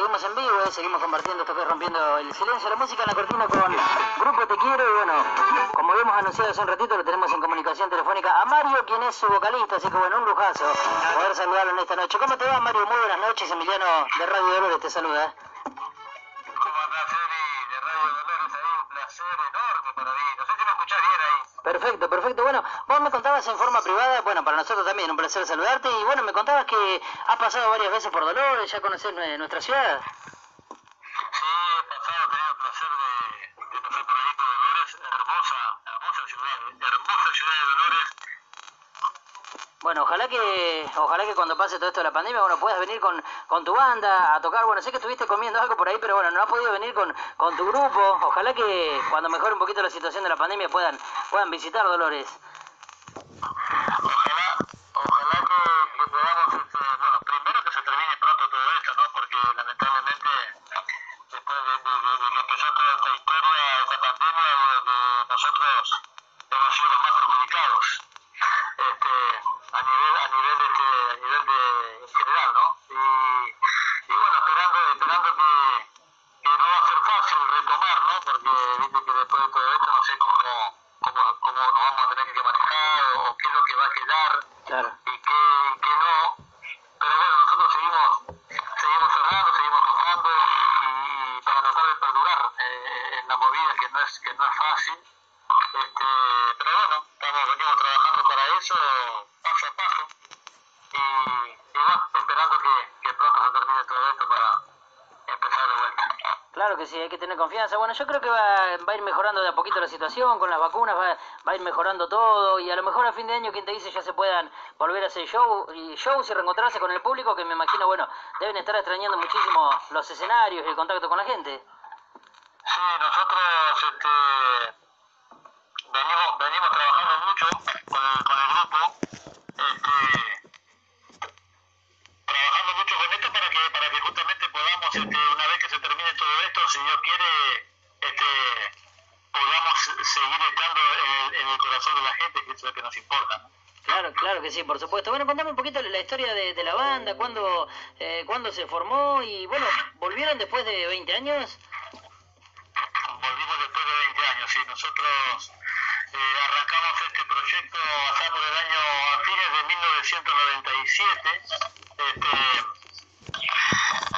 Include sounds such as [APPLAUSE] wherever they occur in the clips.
seguimos en vivo, ¿eh? seguimos compartiendo esto rompiendo el silencio, la música en la cortina con Grupo Te Quiero, y bueno, como habíamos anunciado hace un ratito, lo tenemos en comunicación telefónica a Mario, quien es su vocalista, así que bueno, un lujazo poder saludarlo en esta noche. ¿Cómo te va, Mario? Muy buenas noches, Emiliano de Radio Dolores te saluda. Perfecto, perfecto. Bueno, vos me contabas en forma privada, bueno, para nosotros también un placer saludarte y bueno, me contabas que has pasado varias veces por Dolores, ya conoces nue- nuestra ciudad. Sí, he pasado, he tenido el placer de, de pasar por ahí por Dolores. Hermosa, hermosa ciudad, eh, hermosa ciudad de Dolores. Bueno, ojalá que ojalá que cuando pase todo esto de la pandemia, bueno, puedas venir con, con tu banda a tocar. Bueno, sé que estuviste comiendo algo por ahí, pero bueno, no has podido venir con, con tu grupo. Ojalá que cuando mejore un poquito la situación de la pandemia puedan puedan visitar Dolores. Ojalá, ojalá que, que podamos, este, bueno, primero que se termine pronto todo esto, ¿no? Porque lamentablemente, después de, de, de- de que empezó toda esta historia, esta pandemia, digo que nosotros hemos sido los más perjudicados, este, a nivel, a nivel, este, a nivel de, en general, ¿no? Y, y bueno, esperando, esperando que, que no va a ser fácil retomar, ¿no? Porque viste que después de todo esto no sé cómo, cómo, cómo nos vamos a tener que manejar o qué es lo que va a quedar Claro. y qué, y qué no. Pero bueno, nosotros seguimos, seguimos cerrando, seguimos tocando y, y para tratar de perdurar eh, en la movida que no es, que no es fácil. Pero bueno, estamos venimos trabajando para eso paso a paso y, y bueno, esperando que, que pronto se termine todo esto para empezar de vuelta. Claro que sí, hay que tener confianza. Bueno, yo creo que va, va a ir mejorando de a poquito la situación, con las vacunas va, va a ir mejorando todo y a lo mejor a fin de año, quien te dice, ya se puedan volver a hacer show y shows y reencontrarse con el público, que me imagino, bueno, deben estar extrañando muchísimo los escenarios y el contacto con la gente. Sí, nosotros este, venimos, venimos trabajando mucho con el, con el grupo, este, trabajando mucho con esto para que, para que justamente podamos, este, una vez que se termine todo esto, si Dios quiere, este, podamos seguir estando en el, en el corazón de la gente, que es lo que nos importa. ¿no? Claro, claro que sí, por supuesto. Bueno, contame un poquito la historia de, de la banda, cuándo, se formó y bueno, ¿volvieron después de 20 años? volvimos después de 20 años, sí, nosotros eh, arrancamos este proyecto por el año a fines de 1997, este,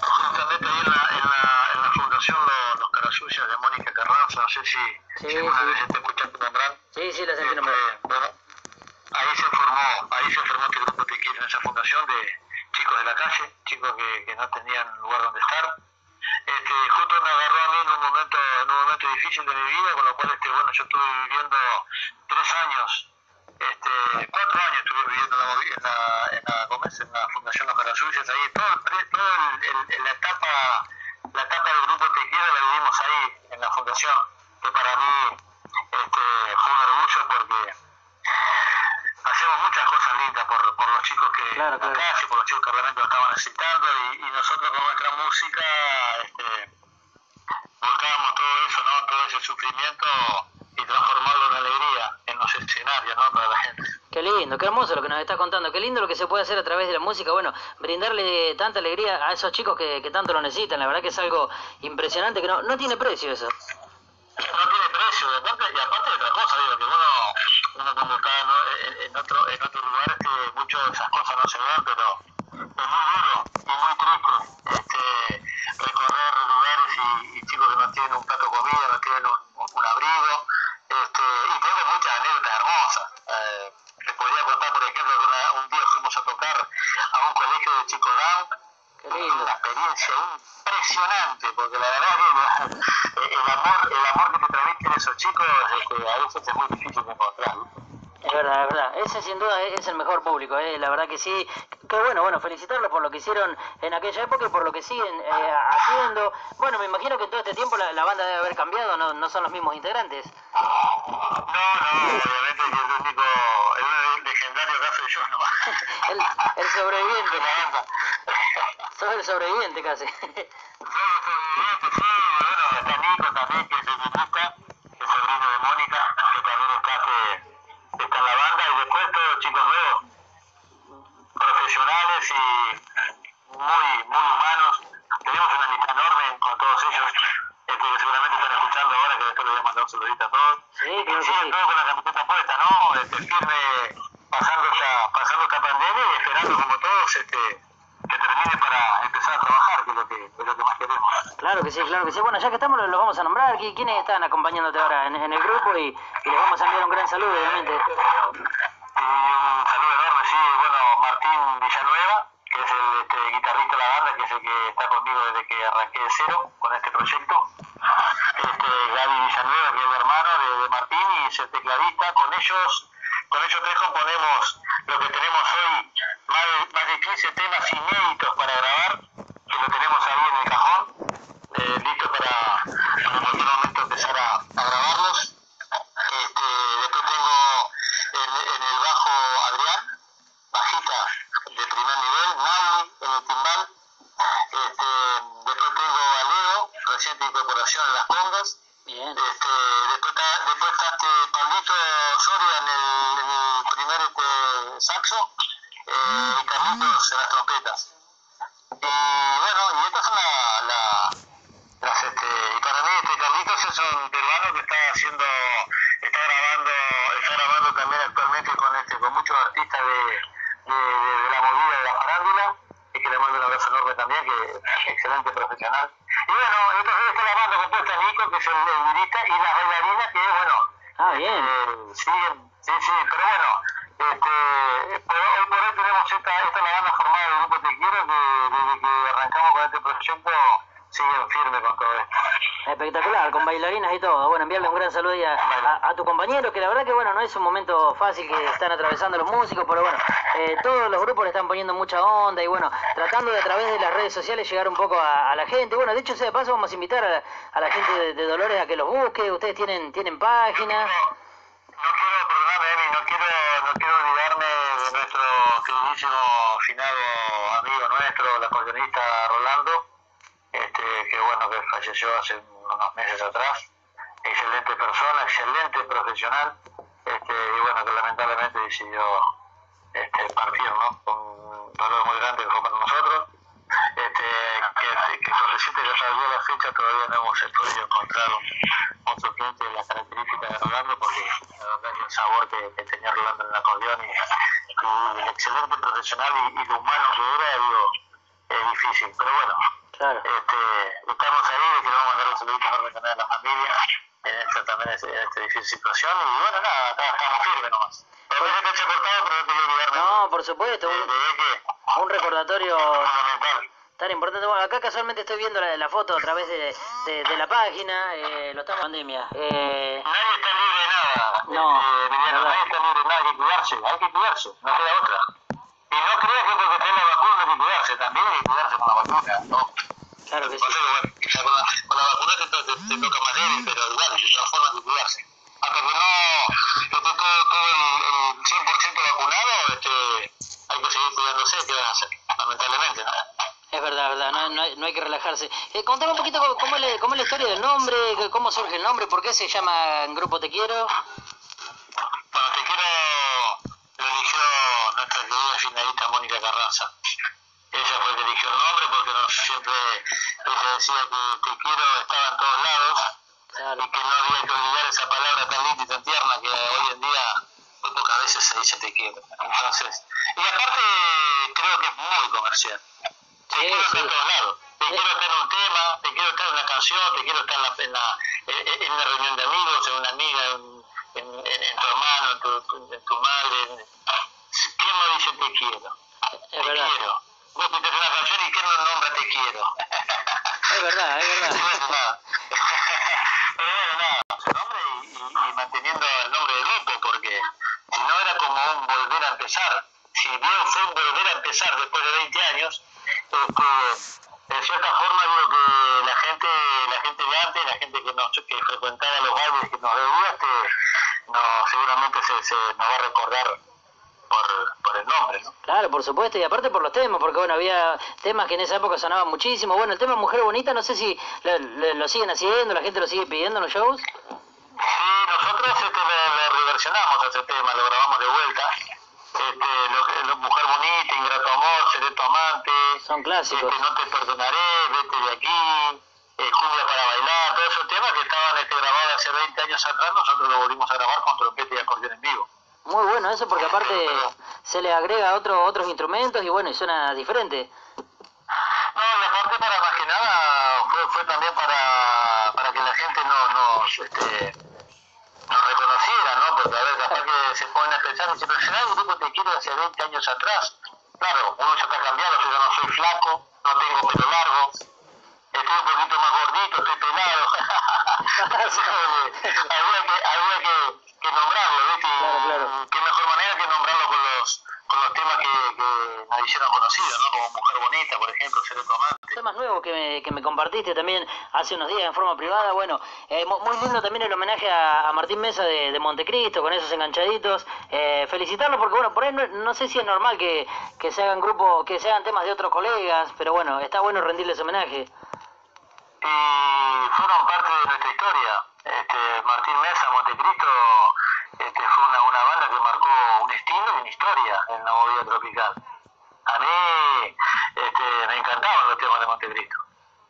justamente ahí en la, en la, en la fundación Los, Los Carasucias de Mónica Carranza, no sé si, Sí, si alguna sí. vez te escuchaste nombrar. Sí, sí, la sentí Este, nombrar. bueno, ahí se formó, ahí se formó este grupo Quiero en esa fundación de chicos de la calle, chicos que, que no tenían lugar donde estar. Este, justo me agarró a mí en un momento, en un momento difícil de mi vida, con lo cual este, bueno, yo estuve viviendo tres años, este, cuatro años estuve viviendo en la, en la, en la, ¿cómo es? en la Fundación Los Carasucias, ahí todo, todo el, la etapa, la etapa del grupo Te Quiero la vivimos ahí, en la fundación, que para mí este, fue un orgullo porque hacemos muchas cosas lindas por, por los chicos que Claro, claro. Chicos que realmente lo estaban necesitando y, y nosotros con nuestra música este, volcábamos todo eso, ¿no? todo ese sufrimiento y transformarlo en alegría en los escenarios ¿no? para la gente. Qué lindo, qué hermoso lo que nos estás contando, qué lindo lo que se puede hacer a través de la música, bueno, brindarle tanta alegría a esos chicos que, que tanto lo necesitan, la verdad que es algo impresionante que no, no tiene precio eso. no tiene precio, y aparte, y aparte de otra cosa, digo, que uno, uno cuando está en, en otro, en otro lugar, que muchas de esas cosas no se ven, pero es muy duro y muy triste este, recorrer lugares y, y chicos que no tienen un plato de comida, no tienen un, un abrigo, este, y tengo muchas anécdotas hermosas. Eh, te podría contar, por ejemplo, que una- un día fuimos a tocar a un colegio de chicos down, Qué lindo. una experiencia impresionante, porque la verdad que la- el amor, el amor que te transmiten esos chicos este, a veces es muy difícil de encontrar. ¿no? Es verdad, es verdad. Ese sin duda es el mejor público, ¿eh? la verdad que sí. Qué bueno, bueno, felicitarlos por lo que hicieron en aquella época y por lo que siguen eh, haciendo. Bueno, me imagino que en todo este tiempo la, la banda debe haber cambiado, no, no son los mismos integrantes. No, no, obviamente que el único, el legendario soy yo, ¿no? [LAUGHS] El, el sobreviviente, De [LAUGHS] la banda. sos el sobreviviente casi. chicos nuevos, profesionales y muy, muy humanos. Tenemos una amistad enorme con todos ellos, este, que seguramente están escuchando ahora, que después les voy a mandar un saludito a todos. Sí, y que sí. todo con la camiseta puesta, ¿no? Este, firme, pasando esta, pasando esta pandemia y esperando como todos este, que termine para empezar a trabajar, que es lo que, es lo que más queremos. Claro que sí, claro que sí. Bueno, ya que estamos, los vamos a nombrar. ¿Quiénes están acompañándote ahora en, el grupo? Y, y les vamos a enviar un gran saludo, obviamente. Un saludo enorme, sí, bueno, Martín Villanueva, que es el este, guitarrista de la banda, que es el que está conmigo desde que arranqué de cero con este proyecto. Este, Gaby Villanueva, que es el hermano de, de Martín, y es el tecladista. Con ellos, con ellos tres componemos lo que tenemos hoy, más de, más de 15 temas inéditos para grabar, que lo tenemos ahí en el cajón, eh, listo para, para en cualquier momento empezar a, a grabarlos. Este, después tengo en, en el bajo Adrián, bajita de primer nivel, Naui en el timbal. Este, después tengo a Leo, reciente incorporación en las congas. Bien. Este, después está, después está este Pablito Soria en el, en el primer este, saxo eh, y Carlitos en las trompetas. Y bueno, y estas son la, la, las, este, y para mí Carlitos es un peruano que está haciendo, está grabando, está grabando también actualmente con este, con muchos artistas de, de, de- de la movida de la farándula, y que le mando un abrazo enorme también, que es excelente profesional. Y bueno, entonces está la banda compuesta Nico, que es el, el y las bailarinas, que bueno, Ah, bien. eh, siguen, sí, sí, pero bueno, este, por, hoy por hoy tenemos esta, esta es la banda formada del grupo Te Quiero, que desde que arrancamos con este proyecto siguen firme con todo esto. Espectacular, con bailarinas y todo. Bueno, enviarle un gran saludo a, a- tu compañero, que la verdad que bueno, no es un momento fácil que están atravesando los músicos, pero bueno, eh, todos los grupos le están poniendo mucha onda y bueno, tratando de a través de las redes sociales llegar un poco a, la gente. Bueno, de hecho, sea de paso, vamos a invitar a, a la gente de, Dolores a que los busque. Ustedes tienen, tienen página. No quiero, perdóname, Emi, no quiero, no quiero olvidarme de nuestro queridísimo finado amigo nuestro, el acordeonista Rolando, este, que bueno, que falleció hace unos meses atrás. Excelente persona, excelente profesional, este, y bueno, que lamentablemente decidió este, partir, ¿no? Con un dolor muy grande que fue para nosotros. Este, que, que con decirte que salió la fecha todavía no hemos podido encontrar un, un suplente de las características de Rolando porque la verdad que el sabor que, que tenía Rolando en el acordeón y, y el excelente profesional y, y lo humano que era, digo, es difícil, pero bueno, Claro. este, estamos ahí, mandar un saludo a la familia en esta, también en esta difícil situación y bueno, nada, acá estamos firmes nomás. Perdón que te eche cortado, pero no olvidarme No, por supuesto, un, de que un recordatorio tan importante. Bueno, acá casualmente estoy viendo la, la foto a través de, de, de la página, eh, lo estamos en pandemia. Eh, Nadie está libre de nada. No, este, Emiliano, verdad. nadie está libre de nada, hay que cuidarse, hay que cuidarse, no queda otra. Y no creas que porque tenés la vacuna hay que cuidarse, también hay que cuidarse con la vacuna, ¿no? claro que sí. Bueno, la vacuna te, to- te, te toca más débil, pero igual, de todas formas que cuidarse. Hasta que no esté todo, todo el, el 100% vacunado, este, hay que seguir cuidándose, ¿qué vas a hacer? Lamentablemente, ¿no? Es verdad, verdad, no, no, hay, no hay que relajarse. Eh, contame un poquito cómo, cómo es la, cómo es la historia del nombre, cómo surge el nombre, por qué se llama Grupo Te Quiero. Bueno, te quiero, lo eligió nuestra querida finalista Mónica Carranza. Ella fue la que eligió el nombre porque nos, siempre decía que te quiero estaba en todos lados Claro, y que no había que olvidar esa palabra tan linda y tan tierna que hoy en día muy pocas veces se dice te quiero. Entonces, y aparte creo que es muy comercial. Te Sí, quiero estar en todos lados. Te Sí. quiero estar en un tema, te quiero estar en una canción, te quiero estar en, la, en, la- en- una reunión de amigos, en una amiga, en, en- en- tu hermano, en tu, en tu madre. ¿Quién no dice te quiero? Te quiero. Vos pintas una canción y ¿quién no nombra te quiero? [LAUGHS] [LAUGHS] es verdad, es verdad. Pero bueno, nada, y, y- y manteniendo el nombre del grupo, porque si no era como un volver a empezar. Si bien fue un volver a empezar después de 20 años, este, de cierta forma digo que la gente, la gente de antes, la gente que, nos, que frecuentaba los bailes, que nos veía, este, no, seguramente se, se nos va a recordar por, por el nombre, ¿no? Claro, por supuesto, y aparte por los temas, porque bueno, había temas que en esa época sonaban muchísimo. Bueno, el tema Mujer Bonita, no sé si lo, lo- lo siguen haciendo, la gente lo sigue pidiendo en los shows. Sí, nosotros este, lo, lo reversionamos ese tema, lo grabamos de vuelta. Este, lo, lo- Mujer Bonita, Ingrato Amor, Seré tu Amante, Son clásicos. este, No te perdonaré, Vete de aquí, eh, Cumbia para bailar, todos esos temas que estaban este, grabados hace 20 años atrás, nosotros lo volvimos a grabar con trompeta y acordeón en vivo. Muy bueno eso porque aparte se le agrega otro, otros instrumentos y bueno, y suena diferente. No, y aparte para más que nada fue, fue también para, para que la gente no, nos, este, nos reconociera, ¿no? Porque a ver, capaz que se ponen a pensar, dice, pero será el grupo te quiero hace 20 años atrás. Claro, uno ya está cambiado, yo no soy flaco, no tengo pelo largo, estoy un poquito más gordito, estoy pelado. [LAUGHS] había que, había que, que nombrarlo, ¿viste? Y Claro, claro. Qué mejor manera que nombrarlo con los, con los temas que, que nos hicieron conocidos, ¿no? Como Mujer Bonita, por ejemplo, Tomate. temas nuevos que me, que me compartiste también hace unos días en forma privada. Bueno, eh, mu- muy lindo también el homenaje a, a Martín Mesa de, de Montecristo con esos enganchaditos. Eh, felicitarlo porque, bueno, por ahí no, no sé si es normal que, que se hagan grupos, que se hagan temas de otros colegas, pero bueno, está bueno rendirles homenaje. y fueron parte de nuestra historia. Este, Martín Mesa, Montecristo, este, fue una, una banda que marcó un estilo y una historia en la movida tropical. A mí este, me encantaban Montecristo.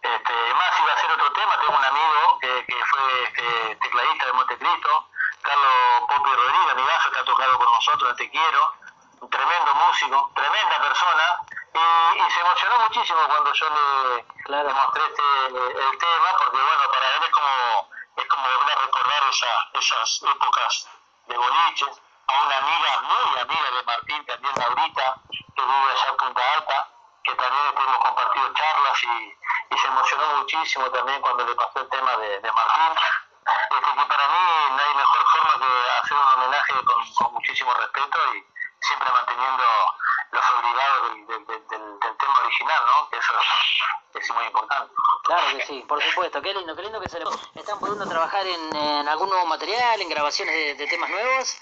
Este, más iba a ser otro tema, tengo un amigo que, que fue este, tecladista de Montecristo, Carlos Popi Rodríguez, amigazo que ha tocado con nosotros Te Quiero, un tremendo músico, tremenda persona, y, y se emocionó muchísimo cuando yo le, Claro. le mostré este, el tema, porque bueno, para él es como, es como volver a recordar esa, esas épocas de boliches, a una amiga, muy amiga de Martín, también Laurita, que vive allá en Punta Alta, que también hemos compartido charlas y, se emocionó muchísimo también cuando le pasó el tema de, de Martín. Este, que para mí no hay mejor forma que hacer un homenaje con, con muchísimo respeto y siempre manteniendo los obligados del, del, del, del- tema original, ¿no? Eso es, es muy importante. Claro que sí, por supuesto. Qué lindo, qué lindo que se le... ¿Están pudiendo trabajar en, en algún nuevo material, en grabaciones de, de temas nuevos?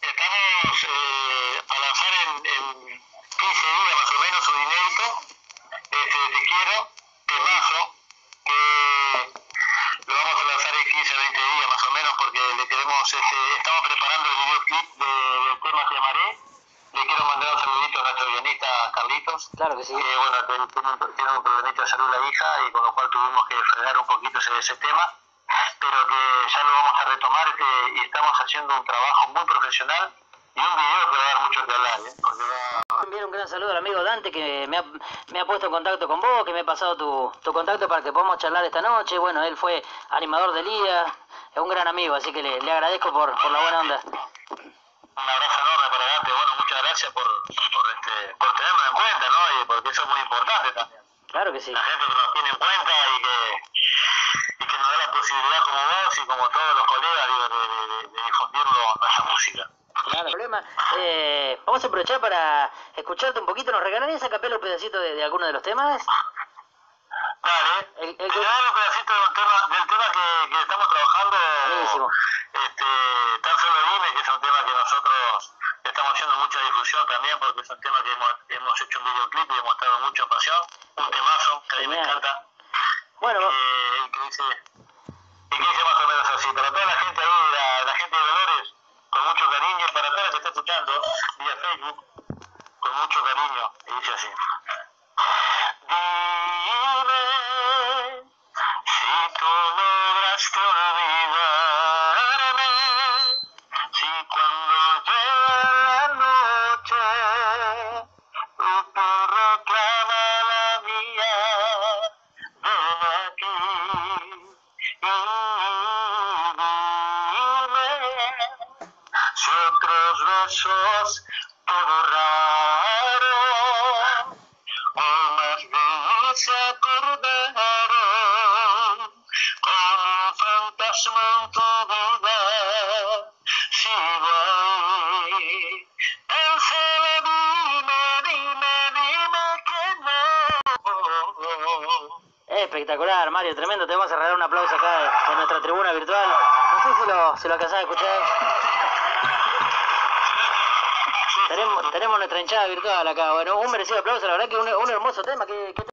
Estamos eh, a lanzar en, en 15 días más o menos un inédito, este, Te Quiero, temazo, que lo vamos a lanzar en 15 a 20 días más o menos porque queremos, este, estamos preparando el videoclip de, del tema Te Amaré. Le quiero mandar un saludito a nuestro guionista Carlitos, Claro que sí. que bueno, que tiene un, tiene un problemita de salud la hija y con lo cual tuvimos que frenar un poquito ese, ese tema, pero que ya lo vamos a retomar este, y estamos haciendo un trabajo muy profesional y un video que va a dar mucho que hablar, ¿eh? porque va, Enviar un gran saludo al amigo Dante que me ha, me ha puesto en contacto con vos, que me ha pasado tu, tu contacto para que podamos charlar esta noche. Bueno, él fue animador del día, es un gran amigo, así que le, le agradezco por, por la buena onda. un abrazo enorme para Dante, bueno, muchas gracias por, por, este, por tenernos en cuenta, ¿no? Y porque eso es muy importante también. Claro que sí. La gente que nos tiene en cuenta y que, y que nos da la posibilidad como vos y como todos los colegas digo, de, de, de difundir nuestra música. Claro, problema. Eh, vamos a aprovechar para escucharte un poquito. ¿Nos regalarías a capela un pedacito de, de alguno de los temas? Dale, El- el- te doy un pedacito del tema, del tema que, que estamos trabajando, Buenísimo. este, Tan Solo Dime, que es un tema que nosotros estamos también, porque es un tema que hemos, hemos hecho un videoclip y hemos dado mucha pasión, un temazo que a mí me encanta, Bueno, eh, que dice, y que dice más o menos así, para toda la, espectacular, Mario, tremendo. Te vamos a regalar un aplauso acá de, nuestra tribuna virtual. No sé si lo, si lo alcanzás a escuchar. Tenemos, tenemos nuestra hinchada virtual acá. Bueno, un merecido aplauso, la verdad que un, un hermoso tema. ¿Qué, qué